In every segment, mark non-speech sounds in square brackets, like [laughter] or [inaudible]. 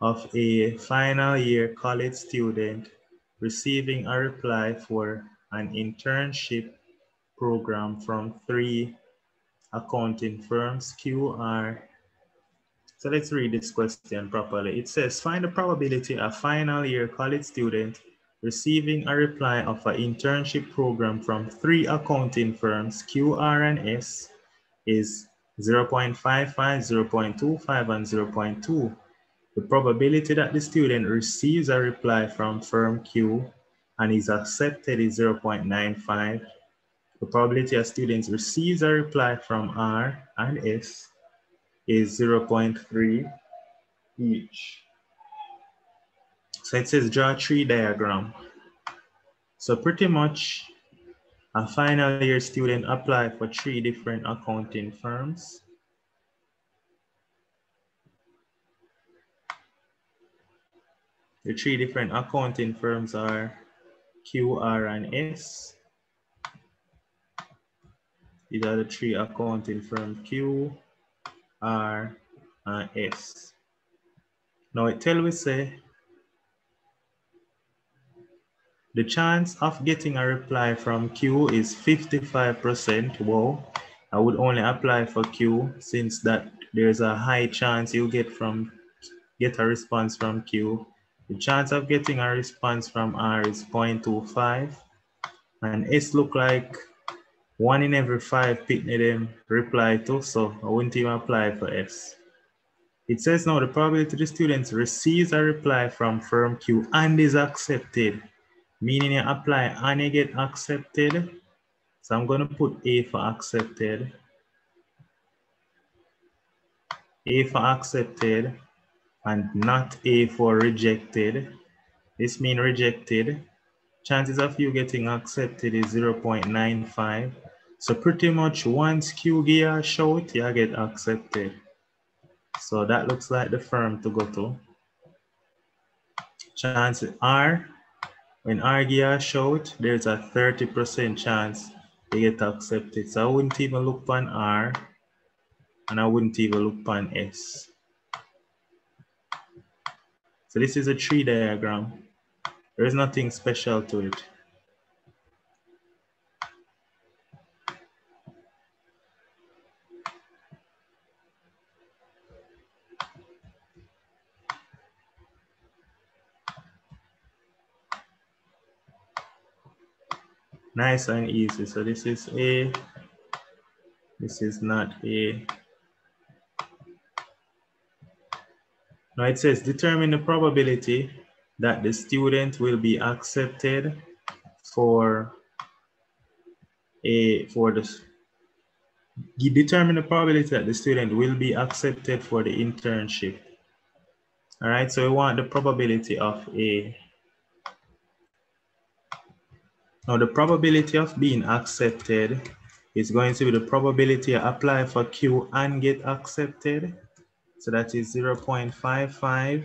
of a final year college student receiving a reply for an internship program from three accounting firms, QR. So let's read this question properly. It says, find the probability a final year college student receiving a reply of an internship program from three accounting firms, QR and S, is 0.55, 0.25, and 0.2. The probability that the student receives a reply from firm Q and is accepted is 0.95. The probability a student receives a reply from R and S is 0.3 each. So it says draw a tree diagram. So pretty much a final year student apply for three different accounting firms. The three different accounting firms are Q, R, and S. These are the three accounting firms Q, R, and S. Now it tell we say the chance of getting a reply from Q is 55%. Whoa, I would only apply for Q since that there's a high chance you get from get a response from Q. The chance of getting a response from R is 0.25 and S look like one in every five Pitney them reply to, so I wouldn't even apply for S. It says now the probability the student receives a reply from firm Q and is accepted, meaning you apply and you get accepted. So I'm gonna put A for accepted. A for accepted and not A for rejected. This means rejected. Chances of you getting accepted is 0.95. So pretty much once Q gear a you get accepted. So that looks like the firm to go to. Chance R, when R gear a there's a 30% chance you get accepted. So I wouldn't even look on R and I wouldn't even look on S. So this is a tree diagram. There is nothing special to it. nice and easy. So this is A, this is not A. Now it says determine the probability that the student will be accepted for a for this determine the probability that the student will be accepted for the internship. All right, so we want the probability of A now the probability of being accepted is going to be the probability I apply for Q and get accepted. So that is 0.55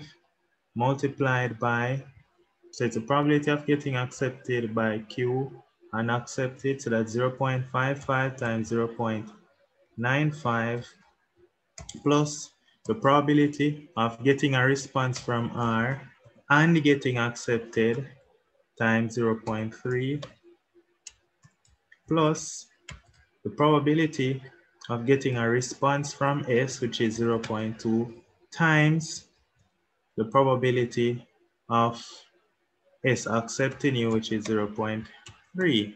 multiplied by, so it's the probability of getting accepted by Q and accepted. So that's 0.55 times 0.95 plus the probability of getting a response from R and getting accepted times 0.3 plus the probability of getting a response from S, which is 0.2, times the probability of S accepting you, which is 0.3.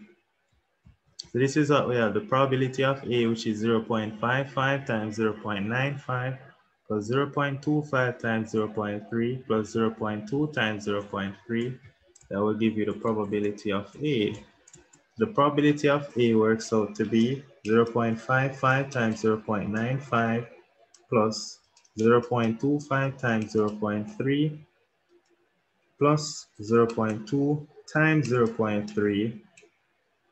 So this is what we have, the probability of A, which is 0.55 times 0.95 plus 0.25 times 0.3 plus 0.2 times 0.3 that will give you the probability of A. The probability of A works out to be 0.55 times 0.95 plus 0.25 times 0.3 plus 0.2 times 0.3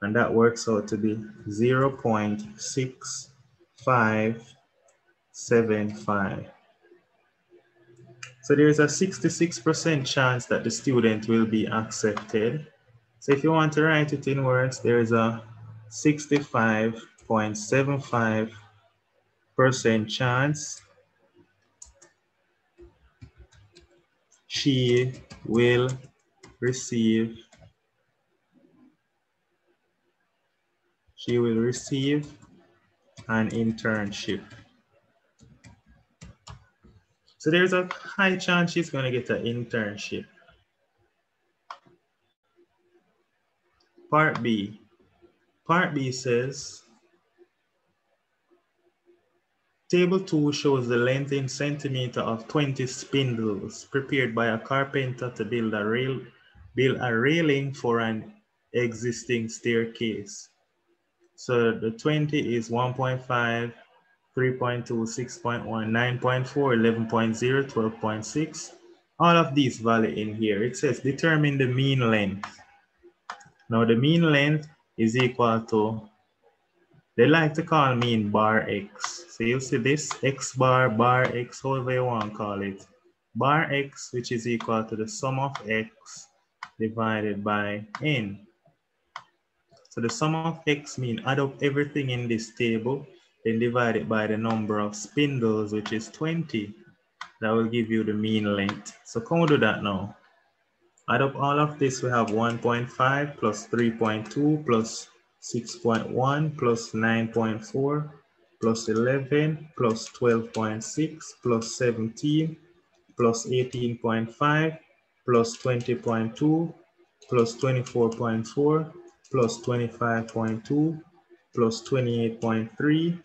and that works out to be 0.6575. So there's a 66% chance that the student will be accepted. If you want to write it in words, there is a 65.75% chance she will receive she will receive an internship. So there's a high chance she's going to get an internship. Part B. Part B says, Table 2 shows the length in centimeter of 20 spindles prepared by a carpenter to build a, rail, build a railing for an existing staircase. So the 20 is 1.5, 3.2, 6.1, 9.4, 11.0, 12.6. All of these value in here. It says determine the mean length. Now the mean length is equal to, they like to call mean bar x. So you see this x bar, bar x, however you want to call it. Bar x, which is equal to the sum of x divided by n. So the sum of x mean add up everything in this table, then divide it by the number of spindles, which is 20. That will give you the mean length. So come do that now. Add up all of this, we have 1.5 plus 3.2 plus 6.1 plus 9.4 plus 11 plus 12.6 plus 17 plus 18.5 plus 20.2 plus 24.4 plus 25.2 plus 28.3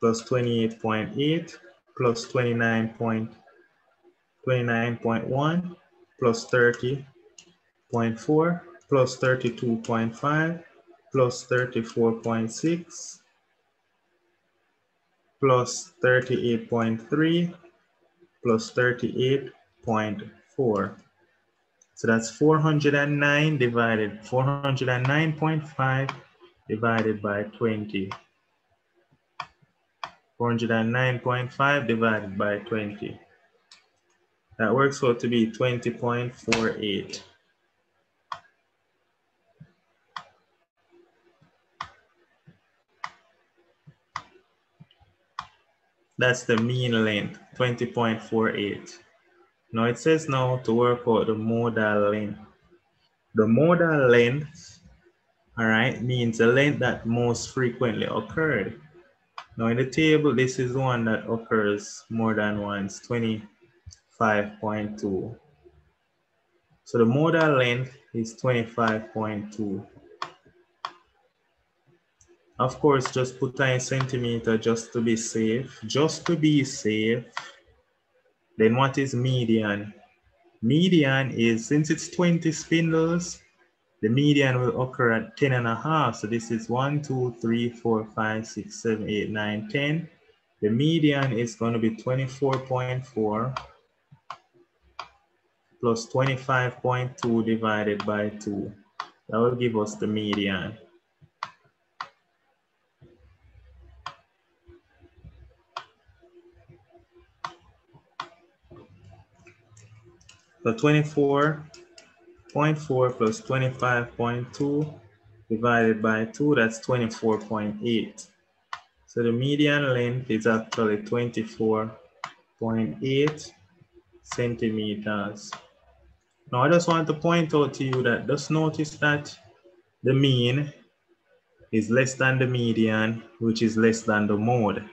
plus 28.8 plus 29.29.1 plus 30.4 plus 32.5 plus 34.6 plus 38.3 plus 38.4. So that's 409 divided, 409.5 divided by 20. 409.5 divided by 20. That works out to be 20.48. That's the mean length, 20.48. Now it says now to work out the modal length. The modal length, all right, means the length that most frequently occurred. Now in the table, this is the one that occurs more than once, 25.2. So the modal length is 25.2. Of course, just put in centimeter just to be safe, just to be safe. Then what is median? Median is, since it's 20 spindles, the median will occur at 10 and a half. So this is 1, 2, 3, 4, 5, 6, 7, 8, 9, 10. The median is going to be 24.4 plus 25.2 divided by 2. That will give us the median. So 24.4 plus 25.2 divided by 2, that's 24.8. So the median length is actually 24.8 centimeters. Now I just want to point out to you that just notice that the mean is less than the median, which is less than the mode.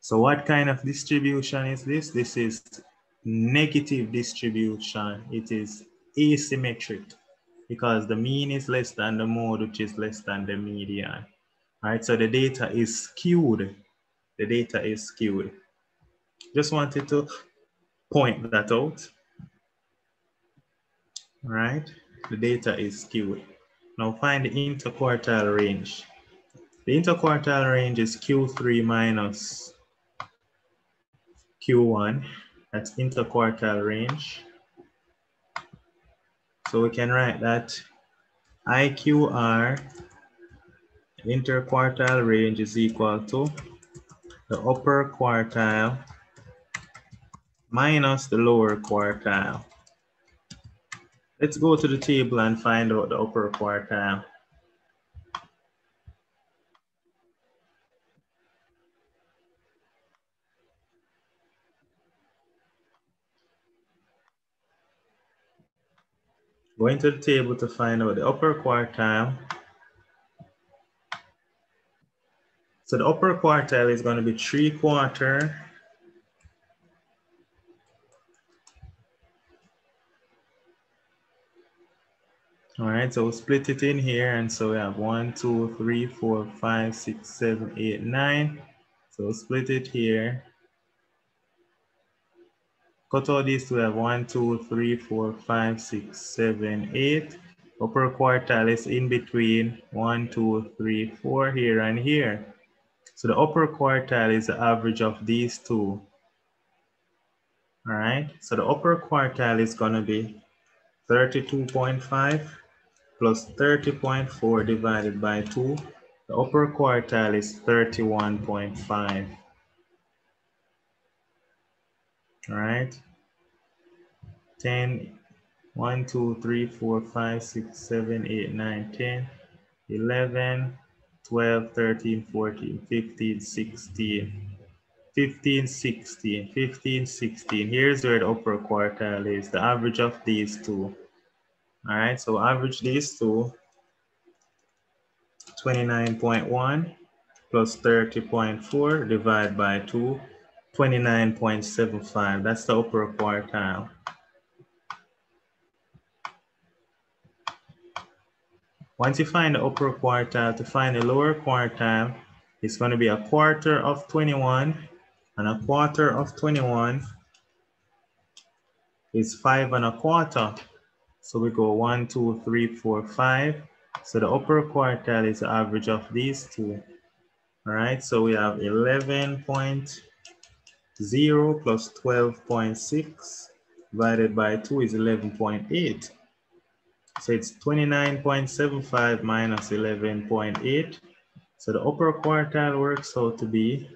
So what kind of distribution is this? This is negative distribution, it is asymmetric because the mean is less than the mode, which is less than the median. All right, so the data is skewed. The data is skewed. Just wanted to point that out. Right, the data is skewed. Now find the interquartile range. The interquartile range is Q3 minus Q1 that's interquartile range. So we can write that IQR interquartile range is equal to the upper quartile minus the lower quartile. Let's go to the table and find out the upper quartile. Going to the table to find out the upper quartile. So the upper quartile is going to be three quarter All right, so we'll split it in here. And so we have one, two, three, four, five, six, seven, eight, nine. So we'll split it here. Cut all these to have one, two, three, four, five, six, seven, eight. Upper quartile is in between one, two, three, four here and here. So the upper quartile is the average of these two. All right, so the upper quartile is gonna be 32.5 plus 30.4 divided by 2. The upper quartile is 31.5. All right. 10, 1, 2, 3, 4, 5, 6, 7, 8, 9, 10, 11, 12, 13, 14, 15, 16. 15, 16, 15, 16. Here's where the upper quartile is, the average of these two. All right, so average these two, 29.1 plus 30.4 divided by 2, 29.75. That's the upper quartile. Once you find the upper quartile, to find the lower quartile, it's going to be a quarter of 21, and a quarter of 21 is five and a quarter. So we go one, two, three, four, five. So the upper quartile is the average of these two. All right, so we have 11.0 plus 12.6 divided by 2 is 11.8. So it's 29.75 minus 11.8. So the upper quartile works out to be,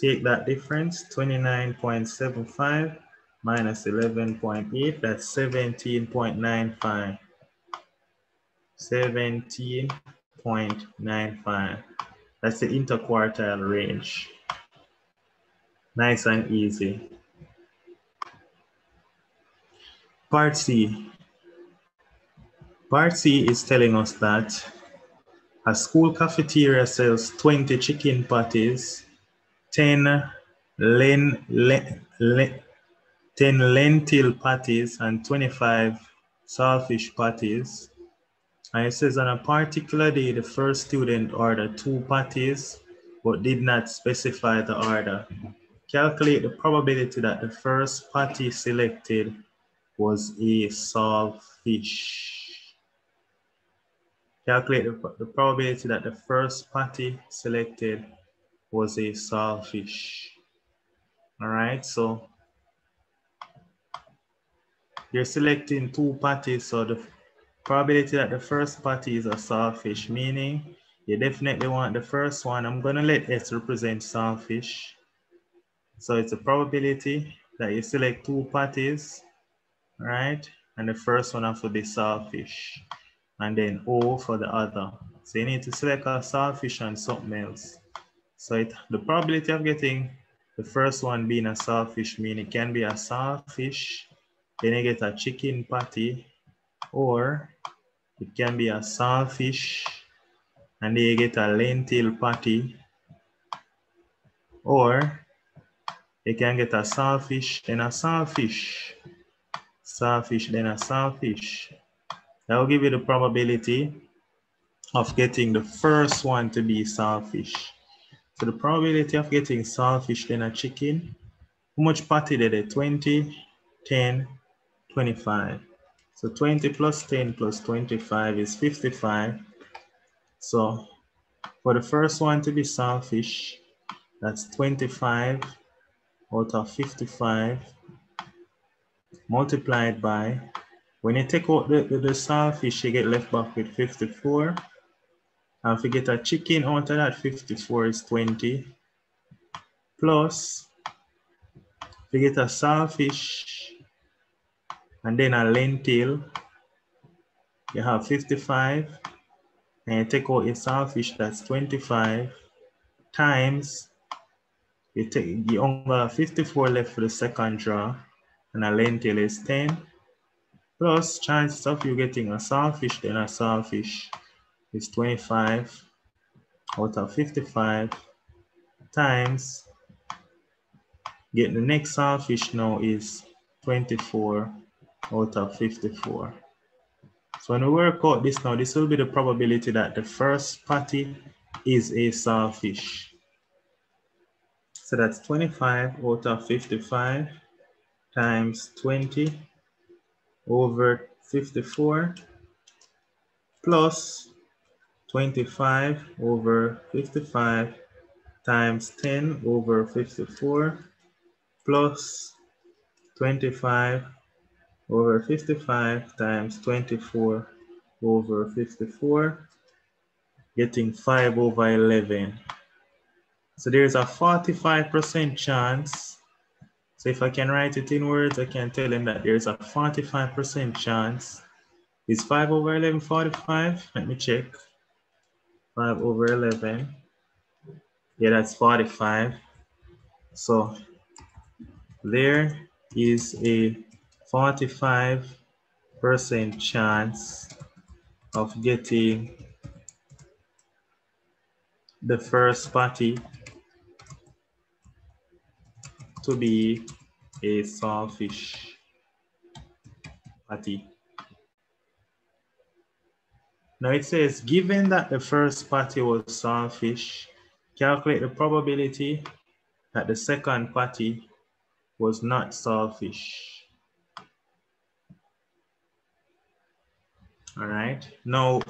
take that difference, 29.75 minus 11.8, that's 17.95. 17.95. That's the interquartile range. Nice and easy. Part C. Part C is telling us that a school cafeteria sells 20 chicken patties, 10 len, len, len, 10 lentil patties and 25 saltfish patties. And it says on a particular day, the first student ordered two patties, but did not specify the order. Calculate the probability that the first patty selected was a saltfish. Calculate the, the probability that the first patty selected was a saltfish. All right, so you're selecting two patties, so the probability that the first patty is a saltfish, meaning you definitely want the first one. I'm gonna let S represent saltfish. So it's a probability that you select two patties, right? And the first one have to be saltfish. And then O for the other. So you need to select a saltfish and something else. So it, the probability of getting the first one being a saltfish mean it can be a saltfish then you get a chicken patty, or it can be a saltfish, and then you get a lentil patty, or you can get a saltfish, and a saltfish, saltfish, then a saltfish. That will give you the probability of getting the first one to be saltfish. So the probability of getting saltfish, then a chicken, how much patty did it? 20, 10, 25. So 20 plus 10 plus 25 is 55. So for the first one to be saltfish, that's 25 out of 55 multiplied by, when you take out the, the, the saltfish, you get left back with 54. And if you get a chicken out of that, 54 is 20. Plus, if you get a saltfish, and then a lentil, you have 55, and you take out a saltfish, that's 25, times, you take, you only have 54 left for the second draw, and a lentil is 10, plus chances of you getting a saltfish, then a saltfish is 25 out of 55 times get the next saltfish now is 24 out of 54. So when we work out this now, this will be the probability that the first patty is a saltfish. So that's 25 out of 55 times 20 over 54 plus 25 over 55 times 10 over 54 plus 25 over 55 times 24 over 54, getting 5 over 11. So there's a 45% chance. So if I can write it in words, I can tell them that there's a 45% chance. Is 5 over 11 45? Let me check. 5 over 11. Yeah, that's 45. So there is a 45% chance of getting the first party to be a saltfish party. Now it says, given that the first party was saltfish, calculate the probability that the second party was not saltfish. All right, now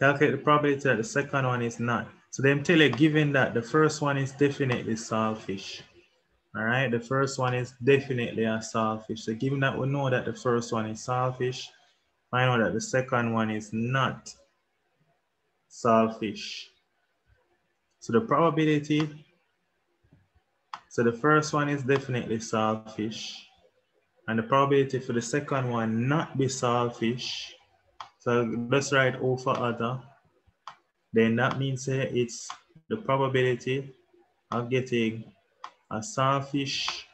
calculate the probability that the second one is not. So them tell you given that the first one is definitely saltfish. All right, the first one is definitely a saltfish. So given that we know that the first one is saltfish, I know that the second one is not saltfish. So the probability so the first one is definitely saltfish. And the probability for the second one not be saltfish. So let's write O for other. Then that means uh, it's the probability of getting a saltfish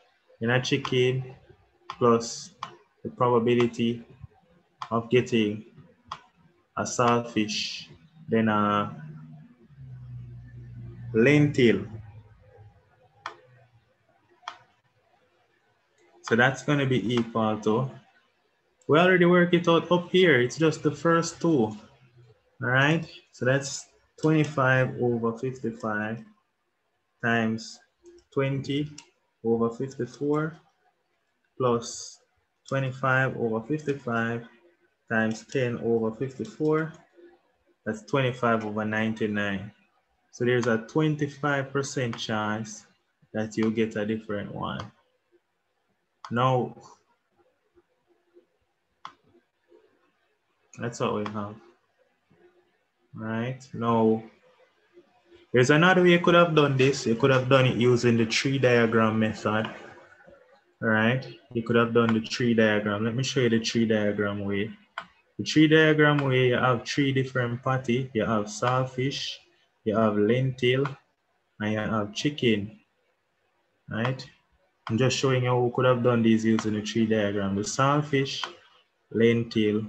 in a chicken plus the probability of getting a saltfish then a lentil So that's going to be equal to, we already work it out up here. It's just the first two. All right. So that's 25 over 55 times 20 over 54 plus 25 over 55 times 10 over 54. That's 25 over 99. So there's a 25% chance that you'll get a different one. No. That's what we have. Right? No. There's another way you could have done this. You could have done it using the tree diagram method. Right. You could have done the tree diagram. Let me show you the tree diagram way. The tree diagram way, you have three different patty. You have saltfish, you have lentil, and you have chicken. Right? I'm just showing you how we could have done these using a tree diagram. The saltfish, lentil,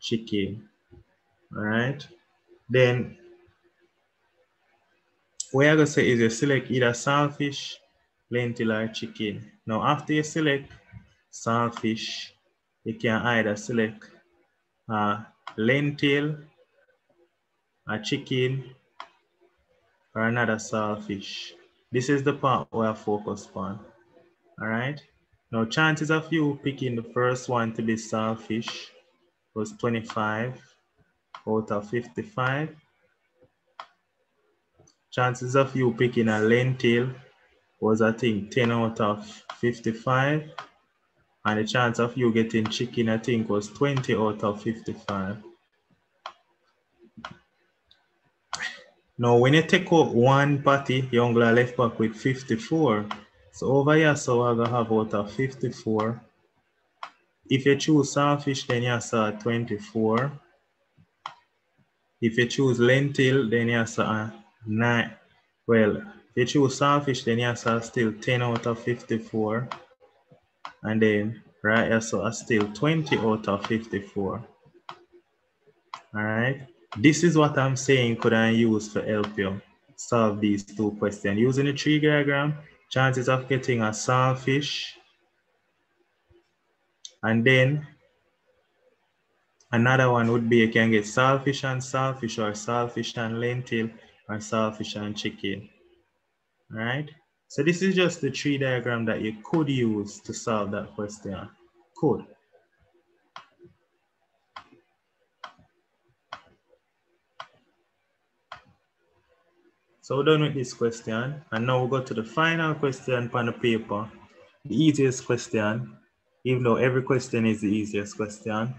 chicken, all right? Then what I'm gonna say is you select either saltfish, lentil, or chicken. Now after you select saltfish, you can either select uh, lentil, a chicken, or another saltfish. This is the part where I focus on. All right. Now chances of you picking the first one to be saltfish was 25 out of 55. Chances of you picking a lentil was I think 10 out of 55. And the chance of you getting chicken I think was 20 out of 55. Now when you take out one party, only left back with 54. So over here, so gonna have out of 54. If you choose saltfish, then you uh, have 24. If you choose lentil, then you uh, have 9. Well, if you choose saltfish, then you uh, have still 10 out of 54. And then right? So I still 20 out of 54. All right. This is what I'm saying could I use to help you solve these two questions. Using the tree diagram, chances of getting a saltfish and then another one would be you can get saltfish and saltfish or saltfish and lentil or saltfish and chicken. All right. So this is just the tree diagram that you could use to solve that question. Could. So we're done with this question. And now we we'll go to the final question on the paper. The easiest question, even though every question is the easiest question.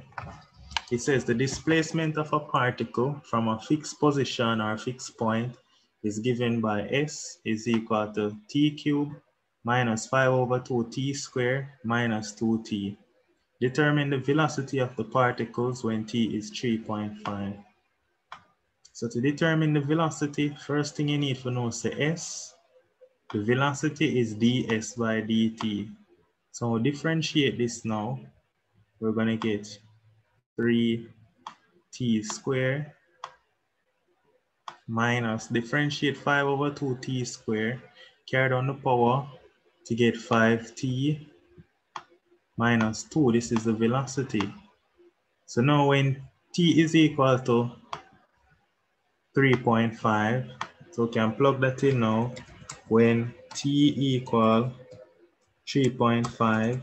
It says the displacement of a particle from a fixed position or fixed point is given by S is equal to T cubed minus 5 over 2 T squared minus 2T. Determine the velocity of the particles when T is 3.5. So to determine the velocity, first thing you need to know is the S. The velocity is ds by dt. So we'll differentiate this now. We're gonna get 3t squared minus differentiate 5 over 2t squared, carry down the power to get 5t minus 2. This is the velocity. So now when t is equal to 3.5. So we can plug that in now. When t equal 3.5,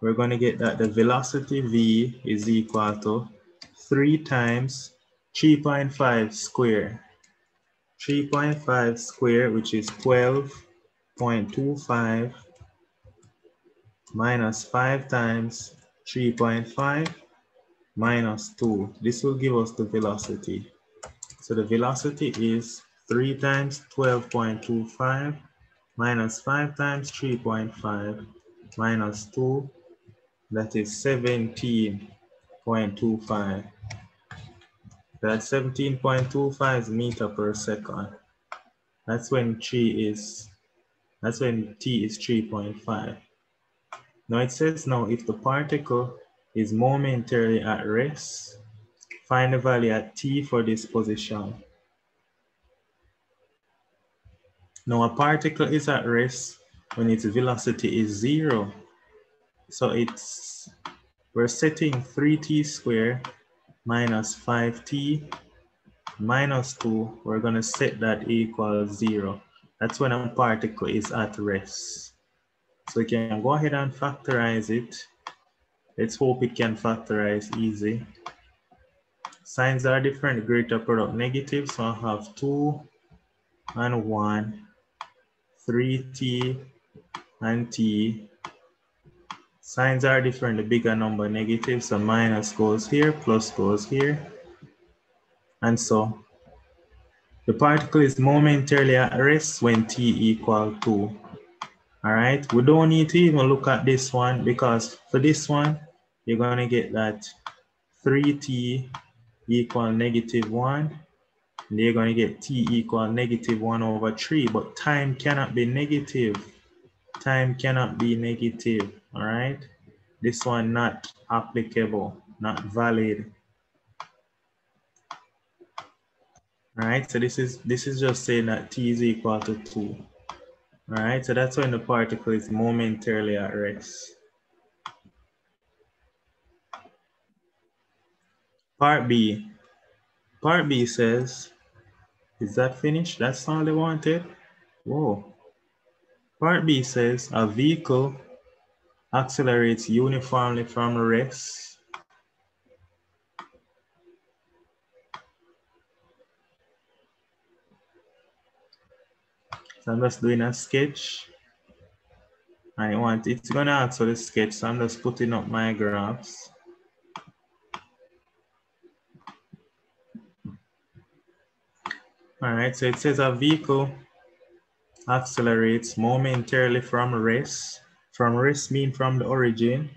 we're going to get that the velocity v is equal to 3 times 3.5 square. 3.5 square, which is 12.25 minus 5 times 3.5 minus 2. This will give us the velocity. So the velocity is 3 times 12.25 minus 5 times 3.5 minus 2, that is 17.25. That's 17.25 meter per second. That's when 3 is, that's when t is 3.5. Now it says now if the particle is momentarily at rest, Find the value at t for this position. Now a particle is at rest when its velocity is zero. So it's, we're setting 3t squared minus 5t minus 2. We're going to set that equals zero. That's when a particle is at rest. So we can go ahead and factorize it. Let's hope it can factorize easy. Signs are different, greater product negative. So I have two and one, three T and T. Signs are different, the bigger number negative. So minus goes here, plus goes here. And so the particle is momentarily at rest when T equal 2. All right, we don't need to even look at this one because for this one, you're gonna get that 3T equal negative 1. And you're going to get t equal negative 1 over 3. But time cannot be negative. Time cannot be negative. All right. This one not applicable, not valid. All right. So this is this is just saying that t is equal to 2. All right. So that's when the particle is momentarily at rest. Part B. Part B says, is that finished? That's all they wanted? Whoa. Part B says, a vehicle accelerates uniformly from rest So I'm just doing a sketch. I want it's gonna for the sketch, so I'm just putting up my graphs. All right, so it says a vehicle accelerates momentarily from rest. From rest mean from the origin.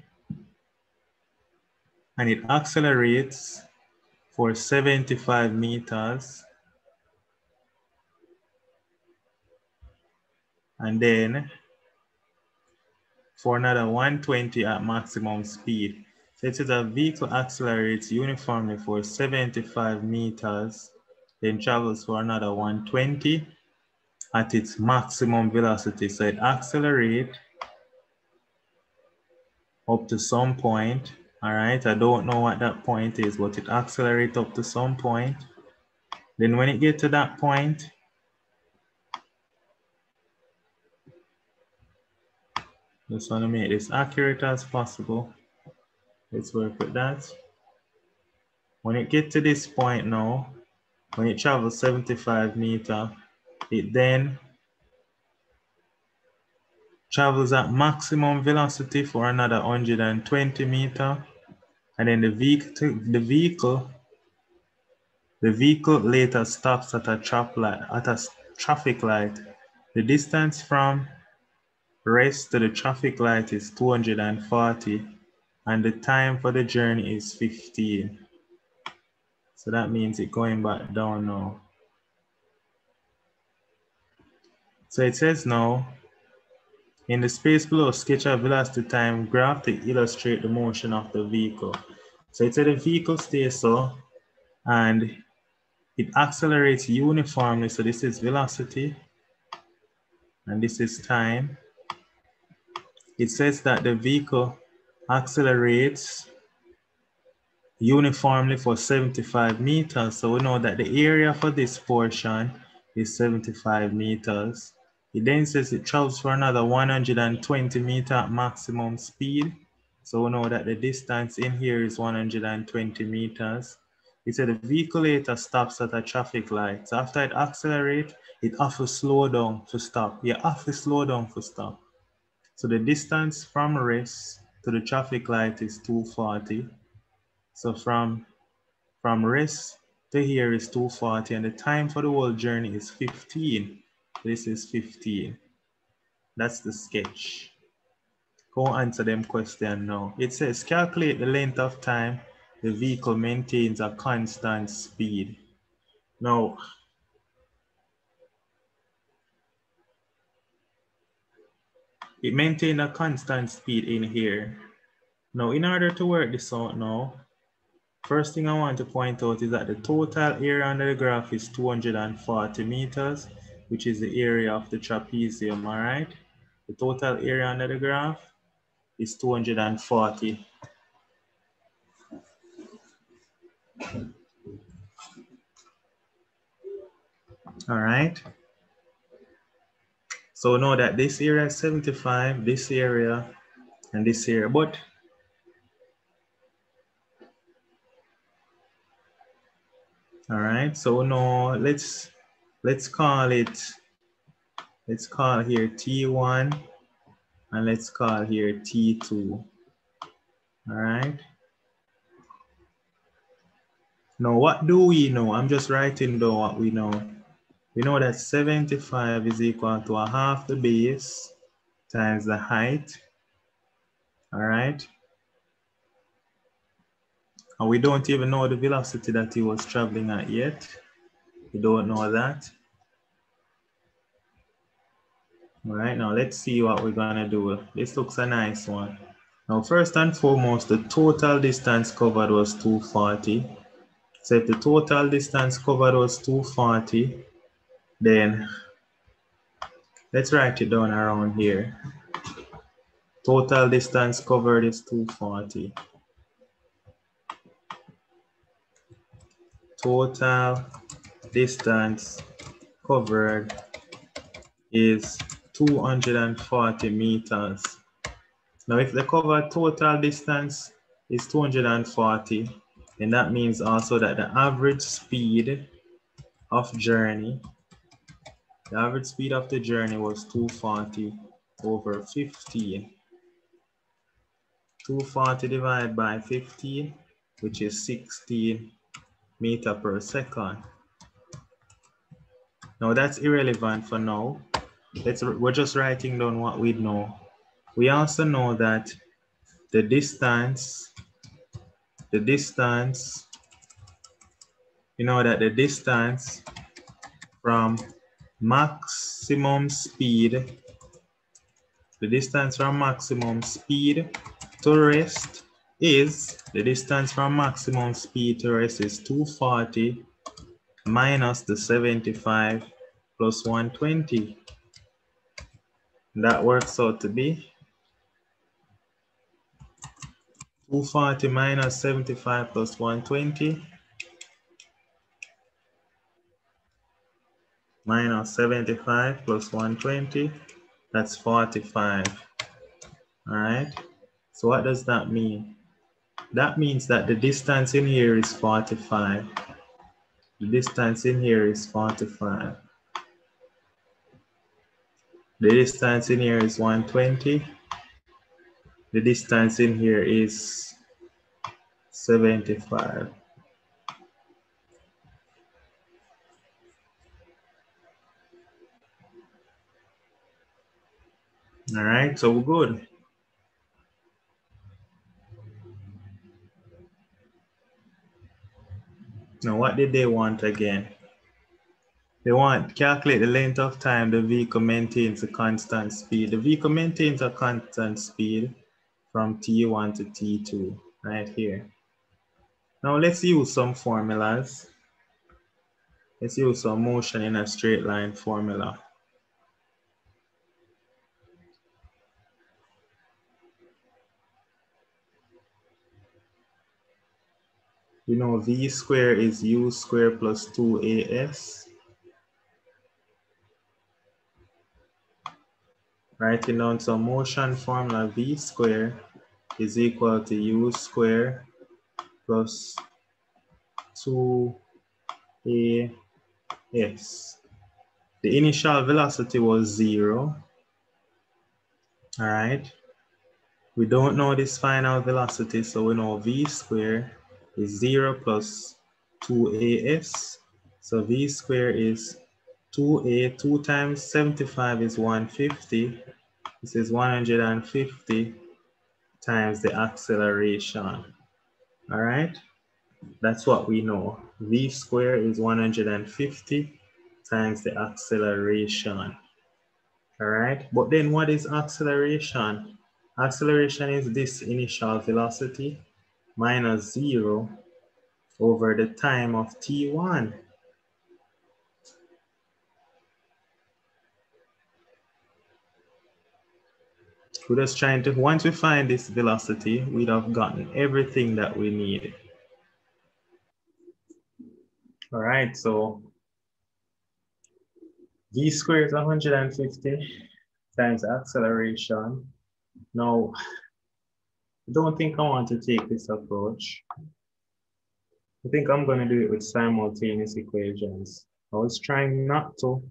And it accelerates for 75 meters. And then for another 120 at maximum speed. So it says a vehicle accelerates uniformly for 75 meters, then travels for another 120 at its maximum velocity. So it accelerates up to some point. All right, I don't know what that point is, but it accelerates up to some point. Then when it get to that point, just want to make this accurate as possible. Let's work with that. When it get to this point now, when it travels 75 meter, it then travels at maximum velocity for another 120 meter. And then the vehicle, the vehicle, the vehicle later stops at a, trap light, at a traffic light. The distance from rest to the traffic light is 240 and the time for the journey is 15. So that means it going back down now. So it says now, in the space below, sketch a velocity time graph to illustrate the motion of the vehicle. So it said the vehicle stays so, and it accelerates uniformly. So this is velocity, and this is time. It says that the vehicle accelerates uniformly for 75 meters. So we know that the area for this portion is 75 meters. It then says it travels for another 120 meter maximum speed. So we know that the distance in here is 120 meters. It said the vehicle later stops at a traffic light. So after it accelerates, it has slow down to stop. You have to slow down to stop. So the distance from rest to the traffic light is 240. So from, from rest to here is 240 and the time for the whole journey is 15. This is 15. That's the sketch. Go answer them question now. It says calculate the length of time the vehicle maintains a constant speed. Now, it maintains a constant speed in here. Now, in order to work this out now, first thing I want to point out is that the total area under the graph is 240 meters which is the area of the trapezium, all right? The total area under the graph is 240. All right. So know that this area is 75, this area, and this area, but all right, so now let's let's call it, let's call here T1 and let's call here T2. All right. Now, what do we know? I'm just writing down what we know. We know that 75 is equal to a half the base times the height. All right. And we don't even know the velocity that he was traveling at yet. We don't know that. All right, now let's see what we're gonna do. This looks a nice one. Now, first and foremost, the total distance covered was 240. So if the total distance covered was 240, then let's write it down around here. Total distance covered is 240. Total distance covered is 240 meters. Now, if the cover total distance is 240, then that means also that the average speed of journey, the average speed of the journey was 240 over 15. 240 divided by 15, which is 16 meter per second. Now that's irrelevant for now. Let's, we're just writing down what we know. We also know that the distance, the distance, you know that the distance from maximum speed the distance from maximum speed to rest is, the distance from maximum speed to rest is 240 minus the 75 plus 120. That works out to be 240 minus 75 plus 120 minus 75 plus 120, that's 45. All right, so what does that mean? That means that the distance in here is 45. The distance in here is 45. The distance in here is 120. The distance in here is 75. All right, so we're good. Now, what did they want again? They want calculate the length of time the vehicle maintains a constant speed. The vehicle maintains a constant speed from T1 to T2, right here. Now let's use some formulas. Let's use some motion in a straight line formula. You know, V square is U square plus 2AS. Writing down some motion formula, V square is equal to U square plus 2AS. The initial velocity was zero. All right. We don't know this final velocity, so we know V square is 0 plus 2as. So v squared is 2a, 2 times 75 is 150. This is 150 times the acceleration. All right, that's what we know. V squared is 150 times the acceleration. All right, but then what is acceleration? Acceleration is this initial velocity minus 0 over the time of t1. We're just trying to, once we find this velocity, we'd have gotten everything that we need. All right, so v squared is 150 times acceleration. Now, I don't think I want to take this approach. I think I'm going to do it with simultaneous equations. I was trying not to,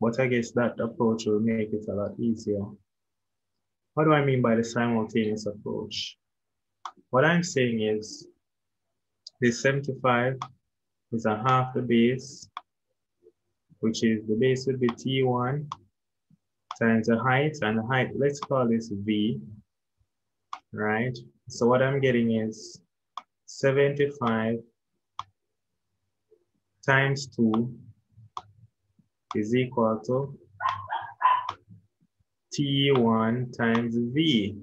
but I guess that approach will make it a lot easier. What do I mean by the simultaneous approach? What I'm saying is this 75 is a half the base, which is the base would be T1 times the height, and the height, let's call this V, right? So what I'm getting is 75 times 2 is equal to T1 times V.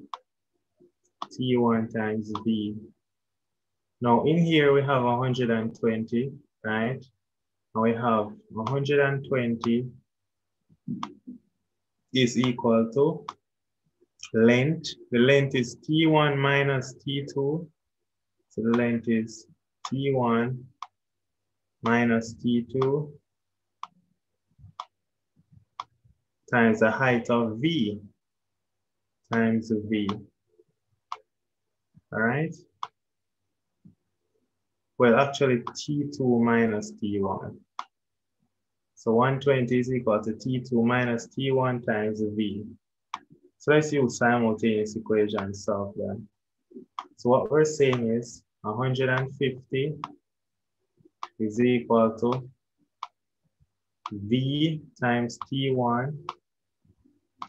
T1 times V. Now in here we have 120, right? Now we have 120 is equal to length. The length is T1 minus T2. So the length is T1 minus T2 times the height of V times V. All right? Well, actually T2 minus T1. So 120 is equal to T2 minus T1 times V. So let's use simultaneous equations solve them. So what we're saying is 150 is equal to V times T1.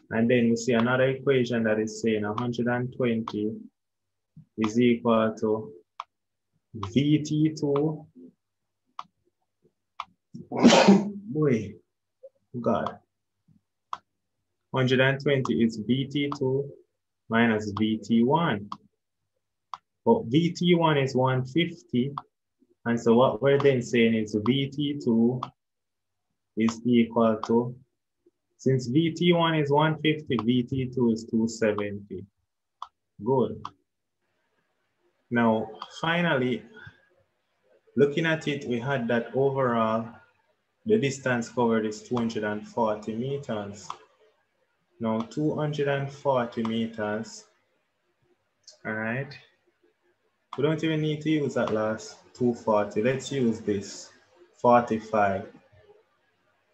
And then we see another equation that is saying 120 is equal to VT2. [coughs] Boy, God. 120 is VT2 minus VT1. But VT1 is 150. And so what we're then saying is VT2 is equal to, since VT1 is 150, VT2 is 270. Good. Now, finally, looking at it, we had that overall, the distance covered is 240 meters. Now 240 meters, all right? We don't even need to use that last 240. Let's use this 45.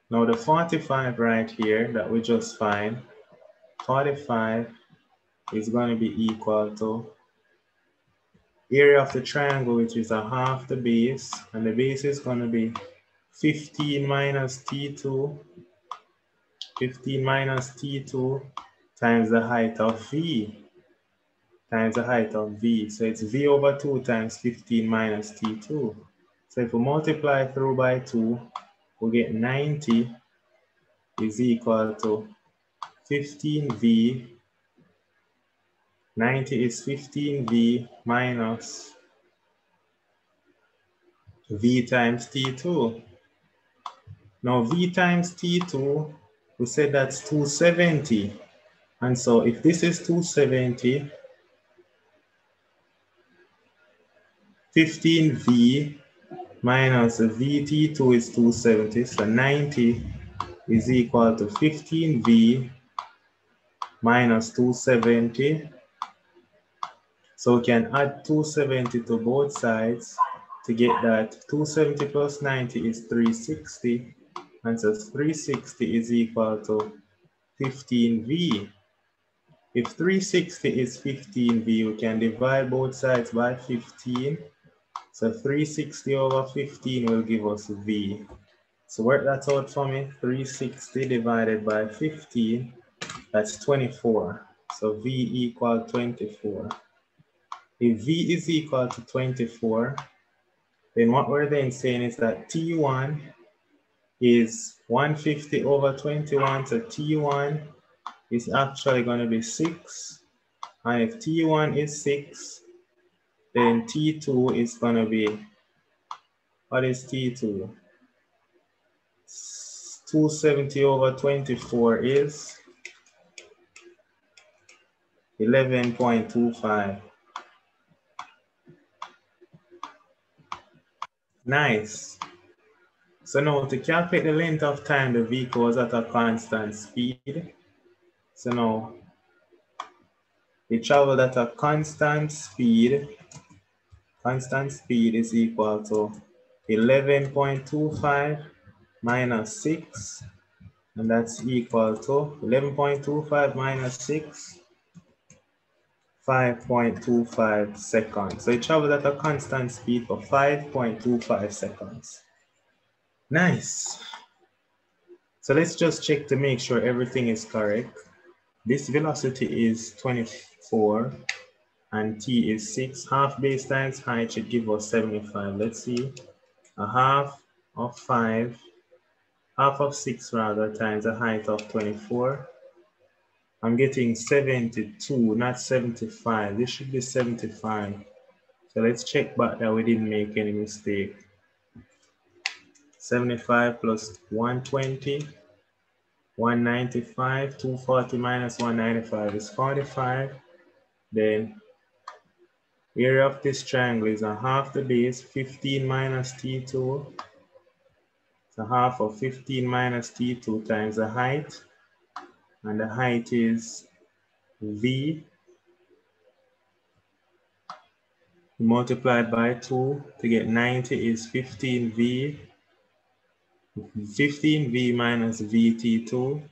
Now the 45 right here that we just find, 45 is going to be equal to area of the triangle, which is a half the base, and the base is going to be 15 minus T2 15 minus T2 times the height of V times the height of V. So it's V over 2 times 15 minus T2. So if we multiply through by 2, we get 90 is equal to 15V. 90 is 15V minus V times T2. Now V times T2 we said that's 270. And so if this is 270, 15V minus VT2 is 270, so 90 is equal to 15V minus 270. So we can add 270 to both sides to get that 270 plus 90 is 360 and so 360 is equal to 15V. If 360 is 15V, we can divide both sides by 15. So 360 over 15 will give us V. So work that out for me. 360 divided by 15, that's 24. So V equal 24. If V is equal to 24, then what we're then saying is that T1 is 150 over 21, so T1 is actually going to be 6. And if T1 is 6, then T2 is going to be, what is T2? 270 over 24 is 11.25. Nice. So now to calculate the length of time the vehicle was at a constant speed. So now it traveled at a constant speed. Constant speed is equal to 11.25 minus 6. And that's equal to 11.25 minus 6, 5.25 seconds. So it traveled at a constant speed for 5.25 seconds. Nice. So let's just check to make sure everything is correct. This velocity is 24 and t is 6. Half base times height should give us 75. Let's see. A half of 5, half of 6 rather, times a height of 24. I'm getting 72, not 75. This should be 75. So let's check back that we didn't make any mistake. 75 plus 120, 195, 240 minus 195 is 45. Then area of this triangle is a half the base, 15 minus T2. It's a half of 15 minus T2 times the height. And the height is V multiplied by 2 to get 90 is 15V 15V minus VT2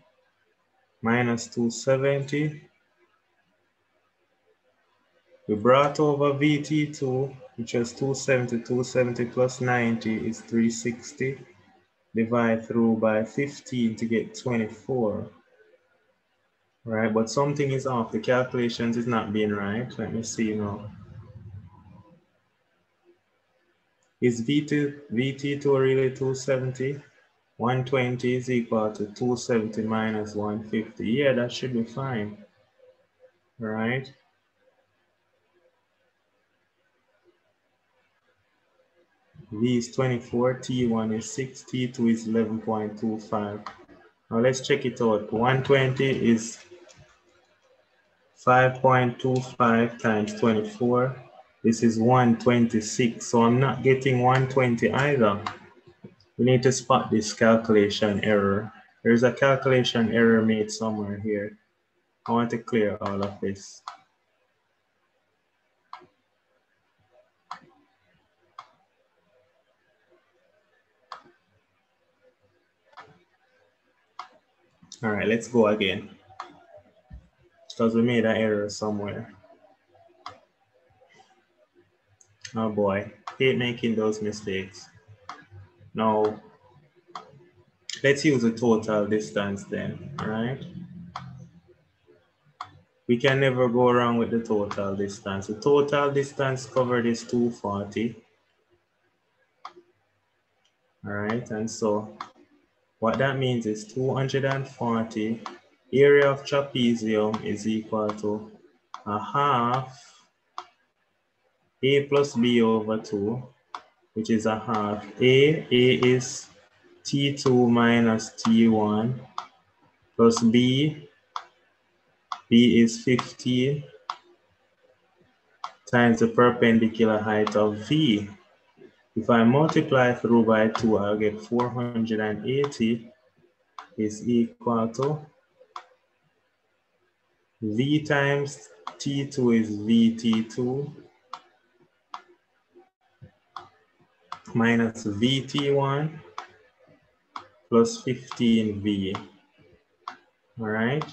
minus 270. We brought over VT2, which was 270, 270 plus 90 is 360. Divide through by 15 to get 24. Right, but something is off. The calculations is not being right. Let me see now. Is VT, VT2 really 270? 120 is equal to 270 minus 150. Yeah, that should be fine. right? V is 24, T1 is 6, T2 is 11.25. Now let's check it out. 120 is 5.25 times 24. This is 126, so I'm not getting 120 either. We need to spot this calculation error. There's a calculation error made somewhere here. I want to clear all of this. All right, let's go again. Because we made an error somewhere. Oh boy, hate making those mistakes. Now, let's use the total distance then, right? We can never go wrong with the total distance. The total distance covered is 240. All right, and so what that means is 240 area of trapezium is equal to a half a plus b over 2, which is a half a. a is t2 minus t1 plus b. b is 50 times the perpendicular height of v. If I multiply through by 2, I'll get 480 is equal to V times T2 is VT2 minus VT1 plus 15V. All right.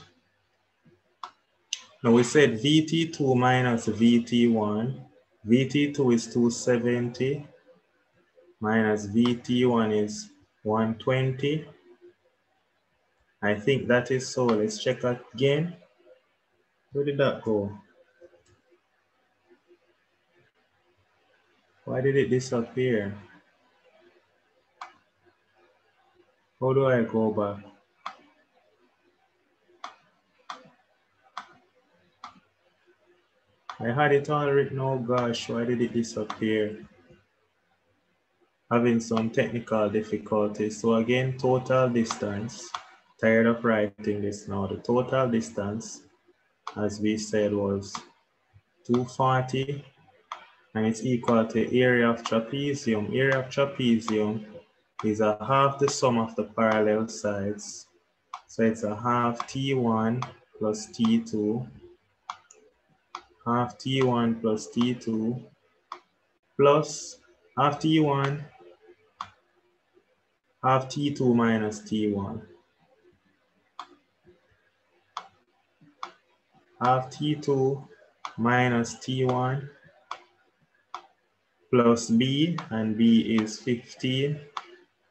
Now we said VT2 minus VT1. VT2 is 270 minus VT1 is 120. I think that is so. Let's check again. Where did that go? Why did it disappear? How do I go back? I had it all written, oh gosh, why did it disappear? having some technical difficulties. So again, total distance, tired of writing this now, the total distance, as we said, was 240, and it's equal to area of trapezium. Area of trapezium is a half the sum of the parallel sides. So it's a half T1 plus T2, half T1 plus T2, plus half T1 half T2 minus T1. Half T2 minus T1 plus B, and B is 15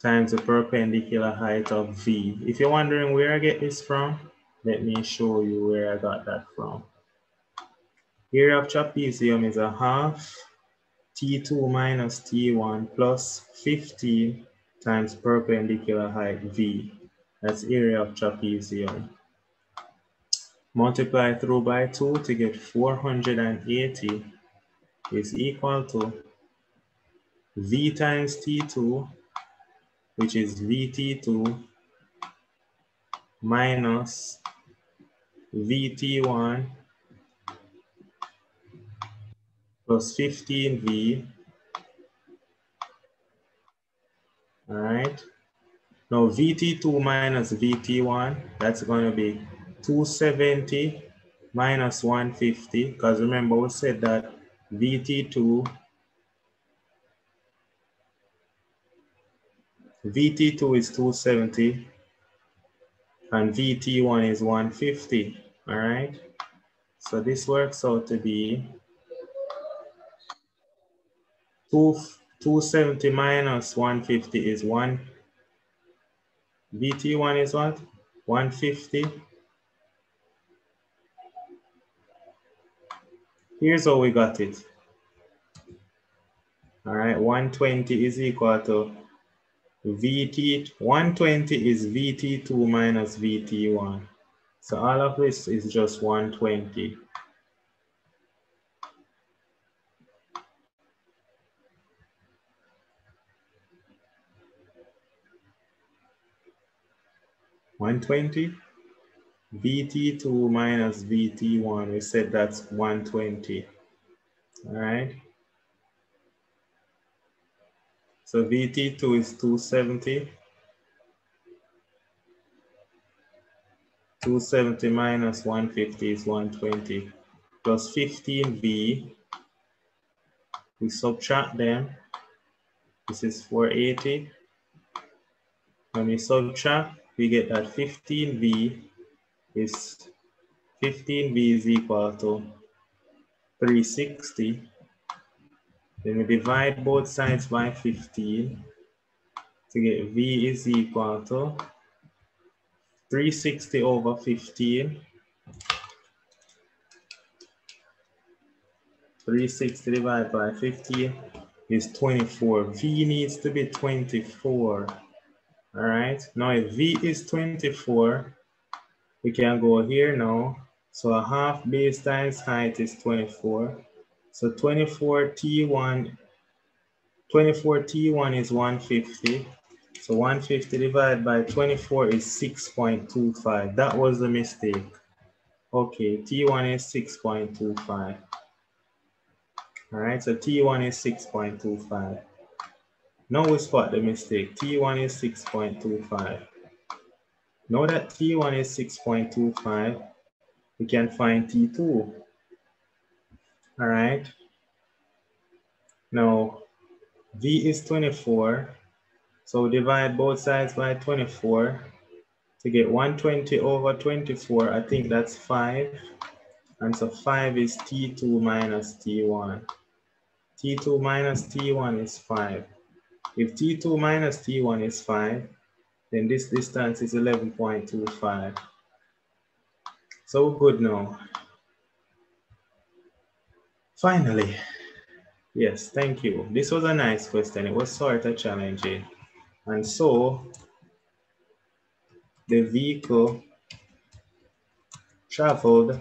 times the perpendicular height of V. If you're wondering where I get this from, let me show you where I got that from. Area of trapezium is a half T2 minus T1 plus 15 times perpendicular height V. That's area of trapezium. Multiply through by 2 to get 480 is equal to V times T2, which is VT2, minus VT1 plus 15V All right. Now VT2 minus VT1, that's going to be 270 minus 150, because remember we said that VT2, VT2 is 270 and VT1 is 150, all right? So this works out to be two 270 minus 150 is 1. VT1 is what? 150. Here's how we got it. All right, 120 is equal to VT 120 is VT2 minus VT1. So all of this is just 120. One twenty, VT2 minus VT1, we said that's 120, all right? So VT2 is 270. 270 minus 150 is 120 plus 15V. We subtract them. This is 480. When we subtract, we get that 15V is 15V is equal to 360 then we divide both sides by 15 to get V is equal to 360 over 15. 360 divided by 15 is 24. V needs to be 24. All right, now if V is 24, we can go here now. So a half base times height is 24. So 24 T1, 24 T1 is 150. So 150 divided by 24 is 6.25. That was the mistake. Okay, T1 is 6.25. All right, so T1 is 6.25. Now we spot the mistake. T1 is 6.25. Now that T1 is 6.25, we can find T2. All right. Now, V is 24. So divide both sides by 24 to get 120 over 24. I think that's 5. And so 5 is T2 minus T1. T2 minus T1 is 5. If T2 minus T1 is 5, then this distance is 11.25. So good now. Finally, yes, thank you. This was a nice question. It was sort of challenging. And so the vehicle traveled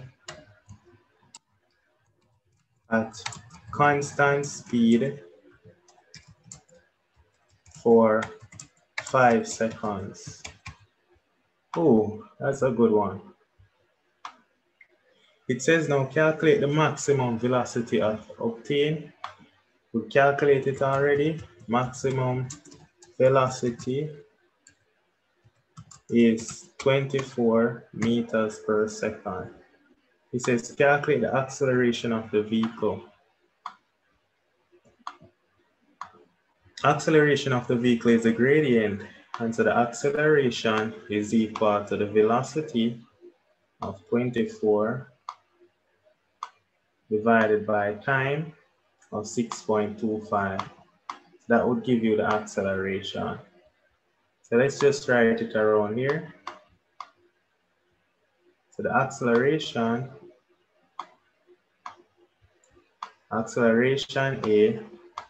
at constant speed for five seconds. Oh, that's a good one. It says now calculate the maximum velocity of obtain. We calculate it already. Maximum velocity is 24 meters per second. It says calculate the acceleration of the vehicle. Acceleration of the vehicle is a gradient, and so the acceleration is equal to the velocity of 24 divided by time of 6.25. That would give you the acceleration. So let's just write it around here. So the acceleration, acceleration A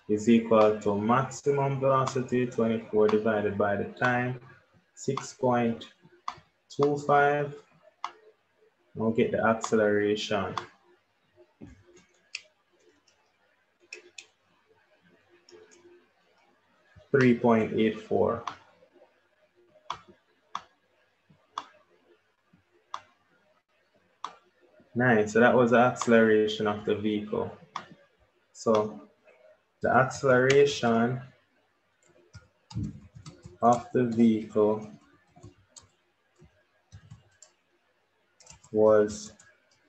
is equal to maximum velocity 24 divided by the time 6.25. We'll get the acceleration. 3.84. Nice, so that was the acceleration of the vehicle. So the acceleration of the vehicle was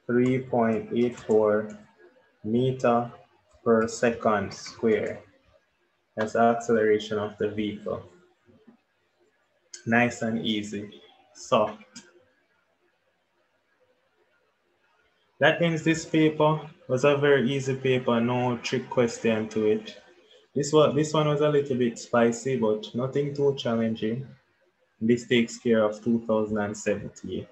3.84 meter per second square. The acceleration of the vehicle. Nice and easy. soft. that ends this paper. Was a very easy paper, no trick question to it. This one, this one was a little bit spicy, but nothing too challenging. This takes care of 2017.